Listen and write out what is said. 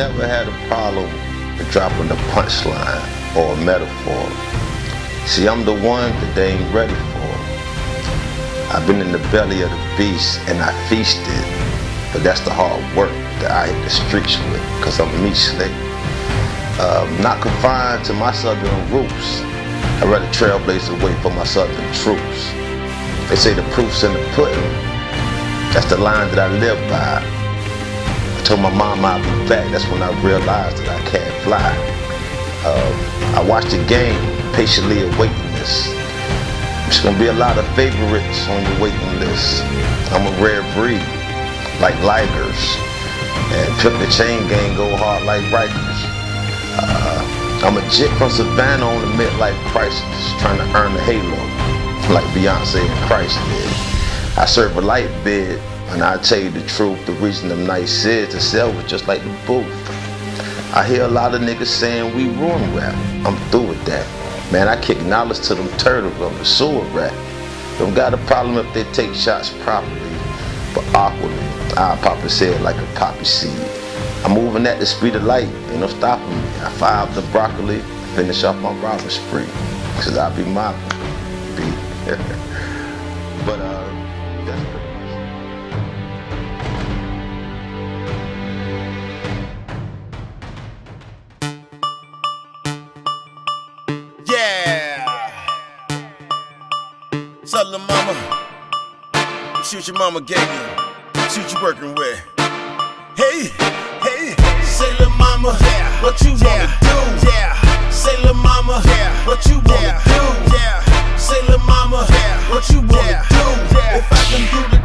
never had a problem dropping a punchline or a metaphor. See, I'm the one that they ain't ready for. I've been in the belly of the beast and I feasted, but that's the hard work that I hit the streets with, cause I'm me slick. Um, not confined to my southern roots. I rather trailblaze the way for my southern troops. They say the proof's in the pudding. That's the line that I live by. Told my mom I'd be back. That's when I realized that I can't fly. Um, I watched the game, patiently awaiting this. There's gonna be a lot of favorites on your waiting list. I'm a rare breed, like Ligers. And Pip the Chain Gang go hard like Rikers. Uh, I'm a jit from Savannah on the midlife crisis, trying to earn the halo, like Beyonce and Christ did. I serve a light bid, and I tell you the truth, the reason them nights is to sell was just like the booth. I hear a lot of niggas saying we ruin rap. I'm through with that. Man, I kick knowledge to them turtles of the sewer rat. Don't got a problem if they take shots properly, but awkwardly. I pop a said like a poppy seed. I'm moving at the speed of light, ain't no stopping me. I fire up the broccoli, finish off my robber spree, cause I be my beat. Tell the mama. Shoot your mama gave you. Shoot you working with. Hey, hey. Say lil' mama, yeah. what you wanna Yeah. do? Yeah. Say lil' mama, Yeah. what you wanna Yeah. do? Yeah. Say lil' mama, Yeah. what you wanna Yeah. do? Yeah. If I can do the